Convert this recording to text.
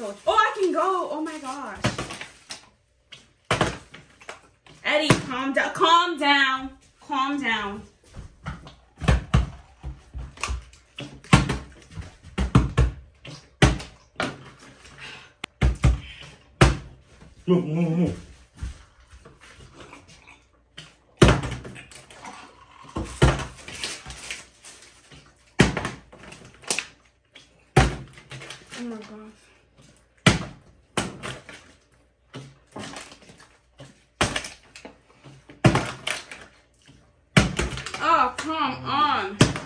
so. Oh, I can go. Oh my gosh. Eddie, calm down. Calm down. Calm down. Move, move, move. Oh my gosh. Come on.